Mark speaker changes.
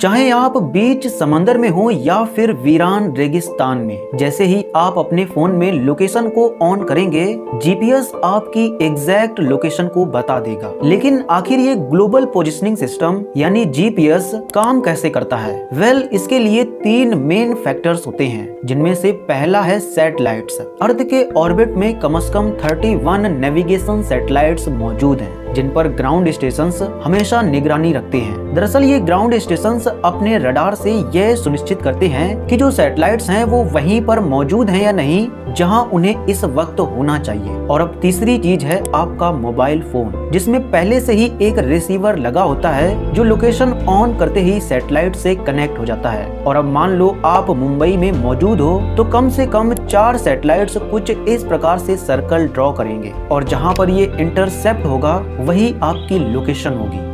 Speaker 1: चाहे आप बीच समंदर में हो या फिर वीरान रेगिस्तान में जैसे ही आप अपने फ़ोन में लोकेशन को ऑन करेंगे जीपीएस आपकी एग्जैक्ट लोकेशन को बता देगा। लेकिन आखिर ये ग्लोबल पोजिशनिंग सिस्टम यानी जीपीएस काम कैसे करता है? वेल well, इसके लिए तीन मेन फैक्टर्स होते हैं जिनमें से पहला है सैटेलाइट्स अर्थ के ऑर्बिट में कम से कम 31 नेविगेशन सैटेलाइट्स मौजूद हैं। जिन पर ग्राउंड स्टेशन हमेशा निगरानी रखते हैं। दरअसल ये ग्राउंड स्टेशन अपने रडार से यह सुनिश्चित करते हैं कि जो सैटेलाइट्स हैं वो वहीं पर मौजूद हैं या नहीं जहाँ उन्हें इस वक्त होना चाहिए। और अब तीसरी चीज़ है आपका मोबाइल फ़ोन, जिसमें पहले से ही एक रिसीवर लगा होता है, जो लोकेशन ऑन करते ही सैटेलाइट से कनेक्ट हो जाता है। और अब मान लो आप मुंबई में मौजूद हो तो कम से कम चार सैटेलाइट्स कुछ इस प्रकार से सर्कल ड्रॉ करेंगे। और जहाँ पर ये इंटरसेप्ट होगा, वही आपकी लोकेशन होगी।